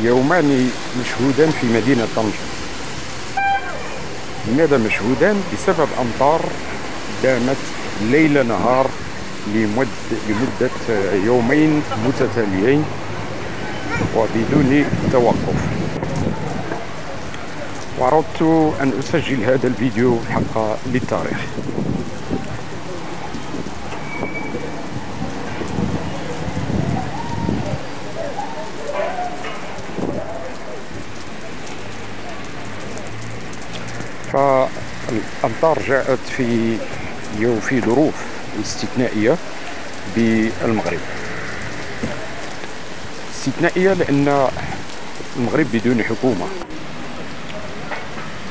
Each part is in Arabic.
يومان مشهودان في مدينة طنجة. لماذا مشهودان؟ بسبب أمطار دامت ليل نهار لمدة, لمدة يومين متتاليين وبدون توقف. وأردت أن أسجل هذا الفيديو حق للتاريخ. فالأمطار جاءت في في ظروف استثنائية بالمغرب. استثنائية لأن المغرب بدون حكومة.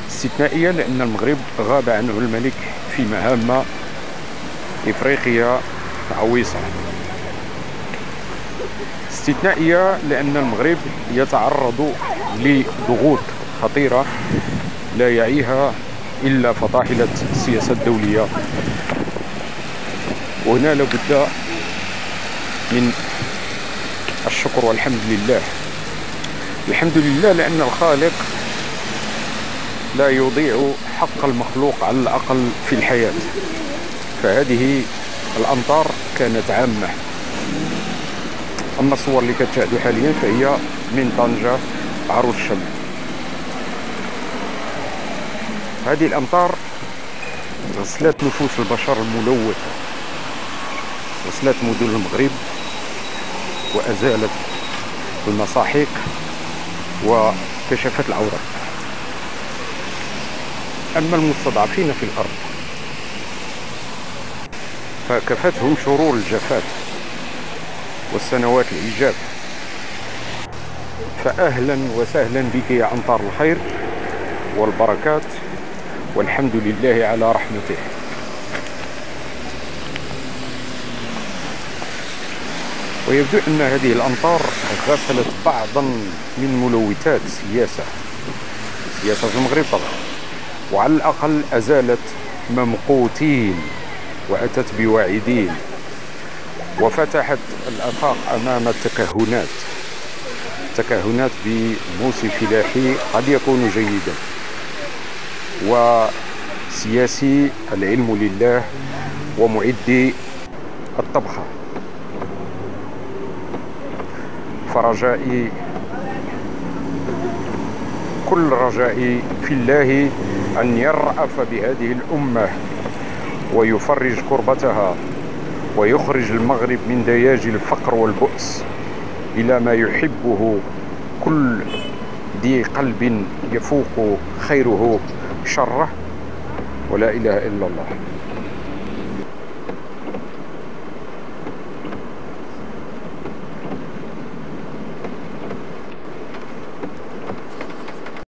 استثنائية لأن المغرب غاب عنه الملك في مهام إفريقية عويصة. استثنائية لأن المغرب يتعرض لضغوط خطيرة لا يعيها إلا فطاحلة السياسة الدولية وهنا لابد من الشكر والحمد لله. الحمد لله لأن الخالق لا يضيع حق المخلوق على الأقل في الحياة. فهذه الأمطار كانت عامة. أما الصور اللي كتشاهدوا حاليا فهي من طنجة عروس الشمس. هذه الأمطار غسلت نفوس البشر الملوثة. غسلت مدن المغرب وأزالت المساحيق وكشفت العورات أما المستضعفين في الأرض فكفتهم شرور الجفاف والسنوات الإيجاب. فأهلا وسهلا بك يا أمطار الخير والبركات. والحمد لله على رحمته. ويبدو أن هذه الأمطار غسلت بعضا من ملوثات السياسة سياسة المغرب طبعا وعلى الأقل أزالت ممقوتين وأتت بواعدين وفتحت الآفاق أمام التكهنات تكهنات بموسم فلاحي قد يكون جيدا. وسياسي العلم لله ومعدي الطبخة. فرجائي كل رجائي في الله أن يرأف بهذه الأمة ويفرج كربتها ويخرج المغرب من دياج الفقر والبؤس إلى ما يحبه كل ذي قلب يفوق خيره. شره. ولا إله إلا الله.